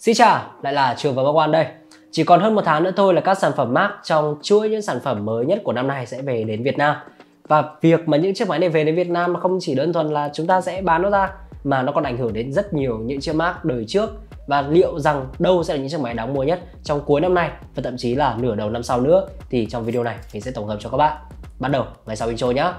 Xin chào, lại là Trường và Bác Quan đây. Chỉ còn hơn một tháng nữa thôi là các sản phẩm Mac trong chuỗi những sản phẩm mới nhất của năm nay sẽ về đến Việt Nam. Và việc mà những chiếc máy này về đến Việt Nam không chỉ đơn thuần là chúng ta sẽ bán nó ra mà nó còn ảnh hưởng đến rất nhiều những chiếc Mac đời trước và liệu rằng đâu sẽ là những chiếc máy đáng mua nhất trong cuối năm nay và thậm chí là nửa đầu năm sau nữa thì trong video này mình sẽ tổng hợp cho các bạn. Bắt đầu ngay sau intro nhé.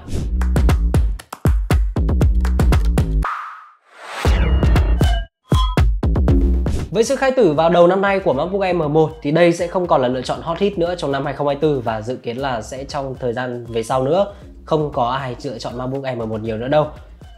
Với sự khai tử vào đầu năm nay của MacBook Air M1 thì đây sẽ không còn là lựa chọn hot hit nữa trong năm 2024 và dự kiến là sẽ trong thời gian về sau nữa không có ai lựa chọn MacBook Air M1 nhiều nữa đâu.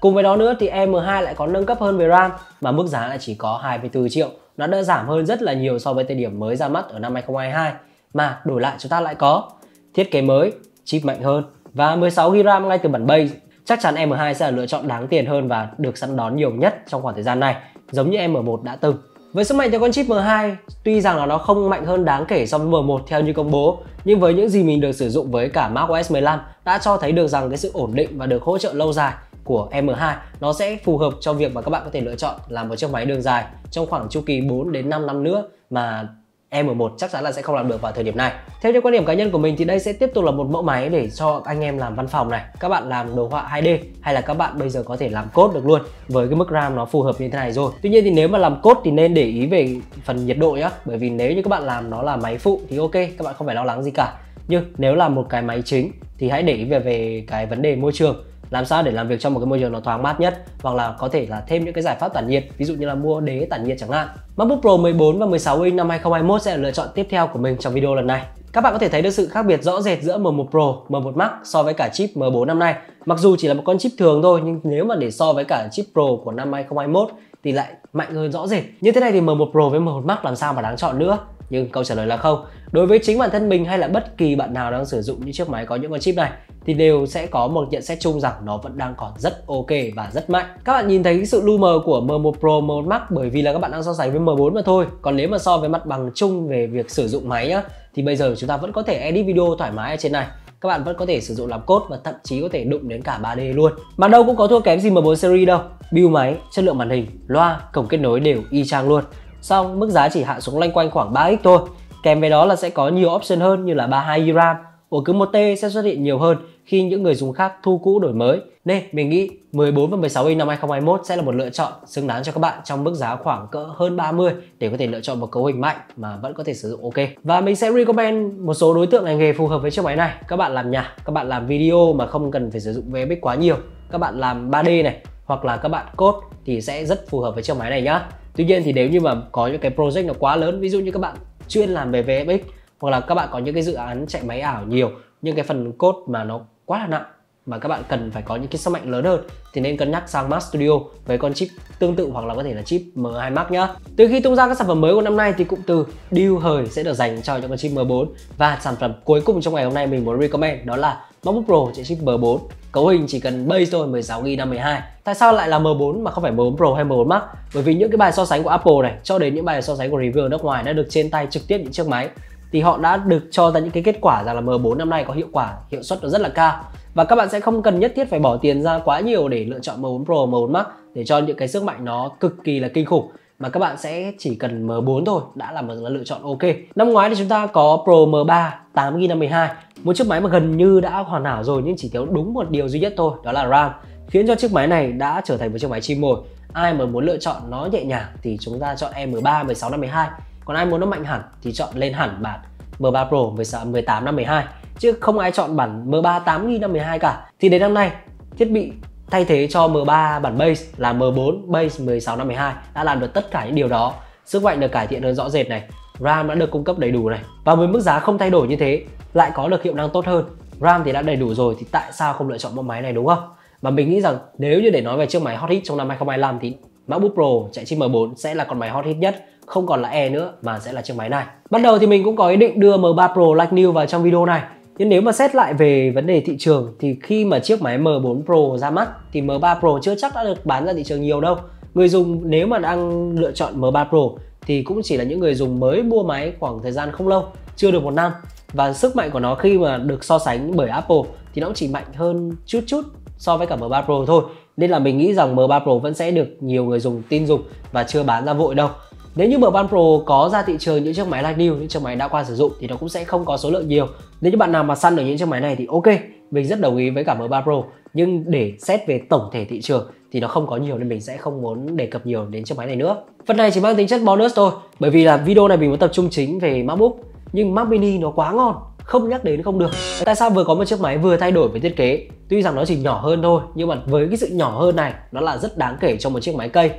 Cùng với đó nữa thì M2 lại có nâng cấp hơn về RAM mà mức giá lại chỉ có 24 triệu. Nó đã giảm hơn rất là nhiều so với thời điểm mới ra mắt ở năm 2022 mà đổi lại chúng ta lại có thiết kế mới, chip mạnh hơn và 16GB RAM ngay từ bản base. Chắc chắn M2 sẽ là lựa chọn đáng tiền hơn và được săn đón nhiều nhất trong khoảng thời gian này, giống như M1 đã từng. Với sức mạnh cho con chip M2, tuy rằng là nó không mạnh hơn đáng kể so với M1 theo như công bố, nhưng với những gì mình được sử dụng với cả macOS 15 đã cho thấy được rằng cái sự ổn định và được hỗ trợ lâu dài của M2 nó sẽ phù hợp cho việc mà các bạn có thể lựa chọn làm một chiếc máy đường dài trong khoảng chu kỳ 4 đến 5 năm nữa mà M1 chắc chắn là sẽ không làm được vào thời điểm này. Theo như quan điểm cá nhân của mình thì đây sẽ tiếp tục là một mẫu máy để cho anh em làm văn phòng này, các bạn làm đồ họa 2D hay là các bạn bây giờ có thể làm code được luôn với cái mức RAM nó phù hợp như thế này rồi. Tuy nhiên thì nếu mà làm code thì nên để ý về phần nhiệt độ nhá, bởi vì nếu như các bạn làm nó là máy phụ thì ok, các bạn không phải lo lắng gì cả. Nhưng nếu là một cái máy chính thì hãy để ý về về cái vấn đề môi trường làm sao để làm việc trong một cái môi trường nó thoáng mát nhất hoặc là có thể là thêm những cái giải pháp tản nhiệt ví dụ như là mua đế tản nhiệt chẳng hạn MacBook Pro 14 và 16 inch năm 2021 sẽ là lựa chọn tiếp theo của mình trong video lần này các bạn có thể thấy được sự khác biệt rõ rệt giữa M1 Pro, M1 Max so với cả chip M4 năm nay. Mặc dù chỉ là một con chip thường thôi nhưng nếu mà để so với cả chip Pro của năm 2021 thì lại mạnh hơn rõ rệt. Như thế này thì M1 Pro với M1 Max làm sao mà đáng chọn nữa? Nhưng câu trả lời là không. Đối với chính bản thân mình hay là bất kỳ bạn nào đang sử dụng những chiếc máy có những con chip này thì đều sẽ có một nhận xét chung rằng nó vẫn đang còn rất ok và rất mạnh. Các bạn nhìn thấy sự lu mờ của M1 Pro, M1 Max bởi vì là các bạn đang so sánh với M4 mà thôi. Còn nếu mà so với mặt bằng chung về việc sử dụng máy nhá thì bây giờ chúng ta vẫn có thể edit video thoải mái ở trên này các bạn vẫn có thể sử dụng làm cốt và thậm chí có thể đụng đến cả 3D luôn. Mà đâu cũng có thua kém gì M4 series đâu. Build máy, chất lượng màn hình, loa, cổng kết nối đều y chang luôn. Xong mức giá chỉ hạ xuống loanh quanh khoảng 3x thôi. Kèm với đó là sẽ có nhiều option hơn như là 32 GB RAM, ổ cứng 1T sẽ xuất hiện nhiều hơn khi những người dùng khác thu cũ đổi mới. Nên mình nghĩ 14 và 16 inch năm 2021 sẽ là một lựa chọn xứng đáng cho các bạn trong mức giá khoảng cỡ hơn 30 để có thể lựa chọn một cấu hình mạnh mà vẫn có thể sử dụng ok. Và mình sẽ recommend một số đối tượng ngành nghề phù hợp với chiếc máy này. Các bạn làm nhà, các bạn làm video mà không cần phải sử dụng VFX quá nhiều. Các bạn làm 3D này hoặc là các bạn code thì sẽ rất phù hợp với chiếc máy này nhá. Tuy nhiên thì nếu như mà có những cái project nó quá lớn, ví dụ như các bạn chuyên làm về VFX hoặc là các bạn có những cái dự án chạy máy ảo nhiều, những cái phần code mà nó quá là nặng mà các bạn cần phải có những cái sức mạnh lớn hơn thì nên cân nhắc sang Mac Studio với con chip tương tự hoặc là có thể là chip M2 Max nhá. Từ khi tung ra các sản phẩm mới của năm nay thì cụm từ deal hời sẽ được dành cho những con chip M4 và sản phẩm cuối cùng trong ngày hôm nay mình muốn recommend đó là MacBook Pro chạy chip M4 cấu hình chỉ cần base thôi 16GB 512 Tại sao lại là M4 mà không phải M4 Pro hay M4 Max? Bởi vì những cái bài so sánh của Apple này cho đến những bài so sánh của review ở nước ngoài đã được trên tay trực tiếp những chiếc máy thì họ đã được cho ra những cái kết quả rằng là M4 năm nay có hiệu quả hiệu suất nó rất là cao. Và các bạn sẽ không cần nhất thiết phải bỏ tiền ra quá nhiều để lựa chọn M4 Pro, M4 Max để cho những cái sức mạnh nó cực kỳ là kinh khủng. Mà các bạn sẽ chỉ cần M4 thôi đã là một lựa chọn ok. Năm ngoái thì chúng ta có Pro M3 8GB 12 một chiếc máy mà gần như đã hoàn hảo rồi nhưng chỉ thiếu đúng một điều duy nhất thôi đó là RAM. Khiến cho chiếc máy này đã trở thành một chiếc máy chim mồi. Ai mà muốn lựa chọn nó nhẹ nhàng thì chúng ta chọn M3 16 năm 12 còn ai muốn nó mạnh hẳn thì chọn lên hẳn bản M3 Pro 18 năm 12 chứ không ai chọn bản M3 8GB năm 12 cả. Thì đến năm nay, thiết bị thay thế cho M3 bản base là M4 base 16 năm 12 đã làm được tất cả những điều đó. Sức mạnh được cải thiện hơn rõ rệt này. RAM đã được cung cấp đầy đủ này. Và với mức giá không thay đổi như thế, lại có được hiệu năng tốt hơn. RAM thì đã đầy đủ rồi, thì tại sao không lựa chọn mẫu máy này, đúng không? Và mình nghĩ rằng nếu như để nói về chiếc máy hot hit trong năm 2025 thì MacBook Pro chạy chip M4 sẽ là con máy hot hit nhất, không còn là E nữa mà sẽ là chiếc máy này. Ban đầu thì mình cũng có ý định đưa M3 Pro like new vào trong video này, nhưng nếu mà xét lại về vấn đề thị trường thì khi mà chiếc máy M4 Pro ra mắt thì M3 Pro chưa chắc đã được bán ra thị trường nhiều đâu. Người dùng nếu mà đang lựa chọn M3 Pro thì cũng chỉ là những người dùng mới mua máy khoảng thời gian không lâu, chưa được một năm. Và sức mạnh của nó khi mà được so sánh bởi Apple thì nó cũng chỉ mạnh hơn chút chút so với cả M3 Pro thôi nên là mình nghĩ rằng M3 Pro vẫn sẽ được nhiều người dùng tin dùng và chưa bán ra vội đâu. Nếu như M3 Pro có ra thị trường những chiếc máy like new, những chiếc máy đã qua sử dụng thì nó cũng sẽ không có số lượng nhiều. Nếu như bạn nào mà săn được những chiếc máy này thì ok, mình rất đồng ý với cả M3 Pro. Nhưng để xét về tổng thể thị trường thì nó không có nhiều nên mình sẽ không muốn đề cập nhiều đến chiếc máy này nữa. Phần này chỉ mang tính chất bonus thôi, bởi vì là video này mình muốn tập trung chính về MacBook, nhưng Mac Mini nó quá ngon không nhắc đến không được. Tại sao vừa có một chiếc máy vừa thay đổi về thiết kế? Tuy rằng nó chỉ nhỏ hơn thôi, nhưng mà với cái sự nhỏ hơn này, nó là rất đáng kể cho một chiếc máy cây.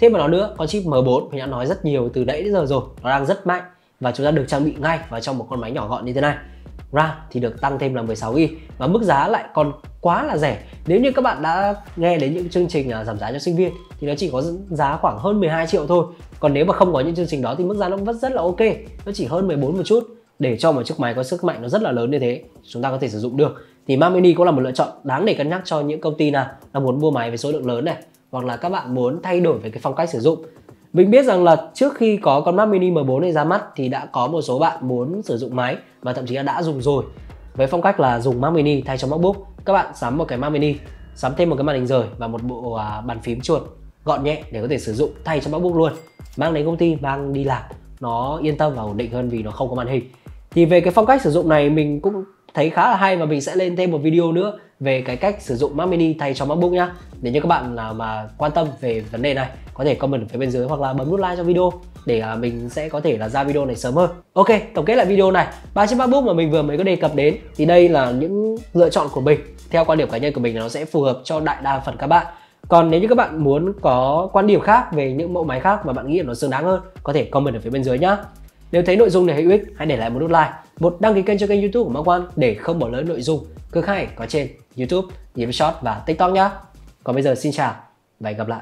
Thêm vào đó nữa, con chip M4 mình đã nói rất nhiều từ nãy đến giờ rồi, nó đang rất mạnh và chúng ta được trang bị ngay vào trong một con máy nhỏ gọn như thế này. RAM thì được tăng thêm là 16GB và mức giá lại còn quá là rẻ. Nếu như các bạn đã nghe đến những chương trình à, giảm giá cho sinh viên thì nó chỉ có giá khoảng hơn 12 triệu thôi. Còn nếu mà không có những chương trình đó thì mức giá nó vẫn rất là ok, nó chỉ hơn 14 một chút để cho một chiếc máy có sức mạnh nó rất là lớn như thế chúng ta có thể sử dụng được. Thì Mac Mini cũng là một lựa chọn đáng để cân nhắc cho những công ty nào đang muốn mua máy với số lượng lớn này hoặc là các bạn muốn thay đổi về cái phong cách sử dụng. Mình biết rằng là trước khi có con Mac Mini M4 này ra mắt thì đã có một số bạn muốn sử dụng máy và thậm chí là đã dùng rồi. Với phong cách là dùng Mac Mini thay cho MacBook các bạn sắm một cái Mac Mini sắm thêm một cái màn hình rời và một bộ à, bàn phím chuột gọn nhẹ để có thể sử dụng thay cho MacBook luôn. Mang đến công ty mang đi làm nó yên tâm và ổn định hơn vì nó không có màn hình. Thì về cái phong cách sử dụng này, mình cũng thấy khá là hay và mình sẽ lên thêm một video nữa về cái cách sử dụng Mac Mini thay cho MacBook nhá. Để như các bạn nào mà quan tâm về vấn đề này, có thể comment ở phía bên dưới hoặc là bấm nút like cho video để à, mình sẽ có thể là ra video này sớm hơn. Ok, tổng kết lại video này. Ba chiếc MacBook mà mình vừa mới có đề cập đến, thì đây là những lựa chọn của mình. Theo quan điểm cá nhân của mình là nó sẽ phù hợp cho đại đa phần các bạn còn nếu như các bạn muốn có quan điểm khác về những mẫu máy khác mà bạn nghĩ là nó xứng đáng hơn có thể comment ở phía bên dưới nhá. Nếu thấy nội dung này hữu ích hãy để lại một nút like một đăng ký kênh cho kênh youtube của Mark One để không bỏ lỡ nội dung cực hay có trên youtube, YouTube Short và tiktok nhá. Còn bây giờ xin chào và hẹn gặp lại.